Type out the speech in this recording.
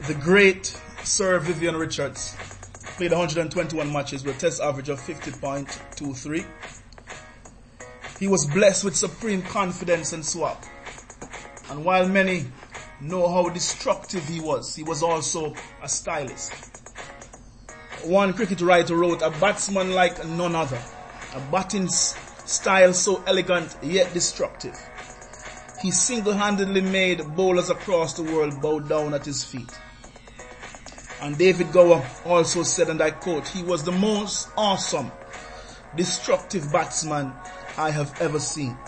The great Sir Vivian Richards played 121 matches with a test average of 50.23. He was blessed with supreme confidence and swap. And while many know how destructive he was, he was also a stylist. One cricket writer wrote, a batsman like none other. A batting style so elegant yet destructive. He single-handedly made bowlers across the world bow down at his feet. And David Gower also said, and I quote, he was the most awesome, destructive batsman I have ever seen.